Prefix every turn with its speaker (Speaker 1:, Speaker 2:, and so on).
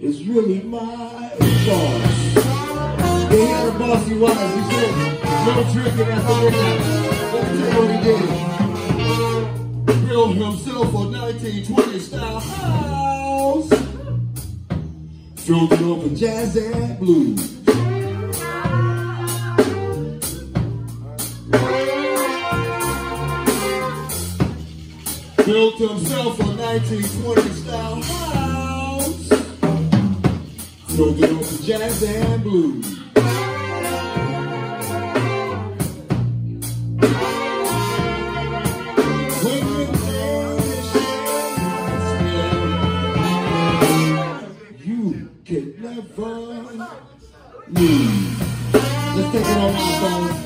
Speaker 1: is really my boss. He had a boss he was. He said, no drinking after midnight. Let me tell you what he did. Built himself a 1920 style house. Filled it up with jazz and blues. Built himself a 1920 style house. Filled it up with jazz and blues. You can never lose. Let's take it on my phone.